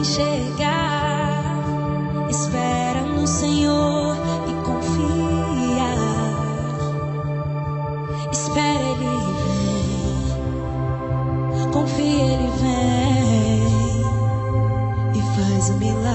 enxergar, espera no Senhor e confia. Espera Ele vem, confia Ele vem e faz o milagre.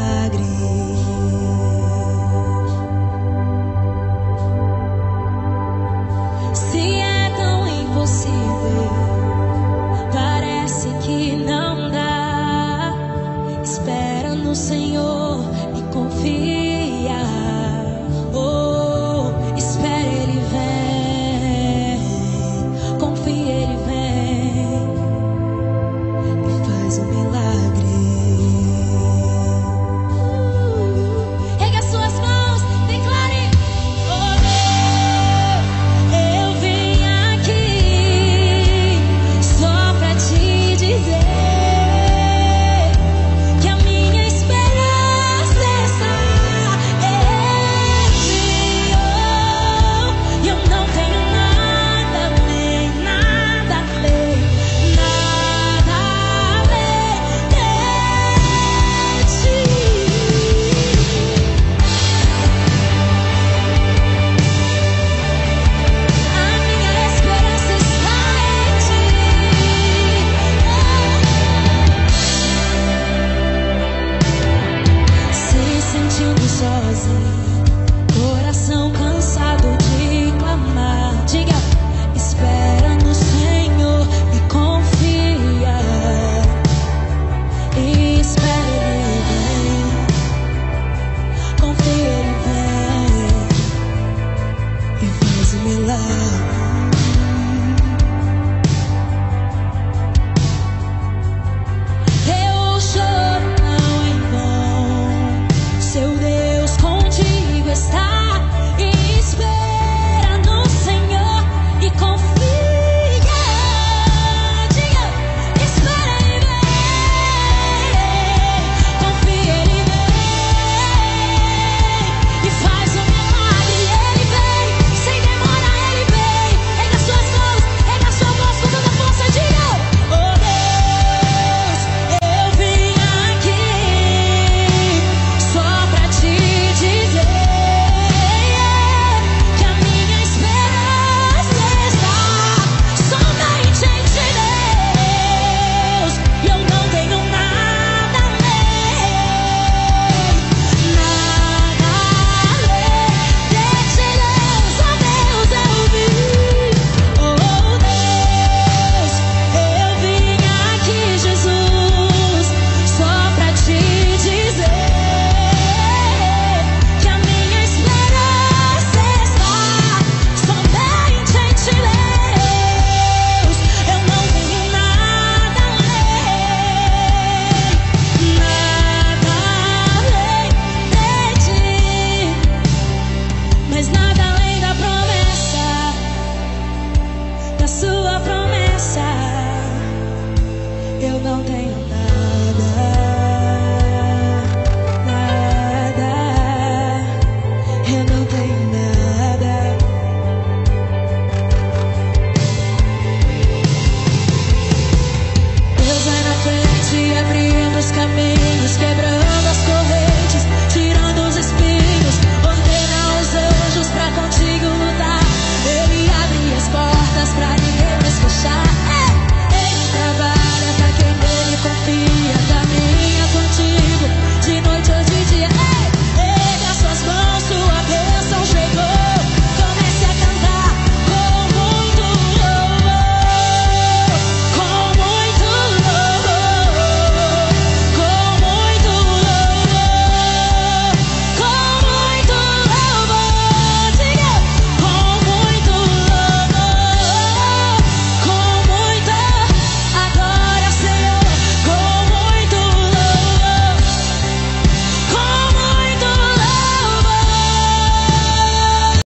easy.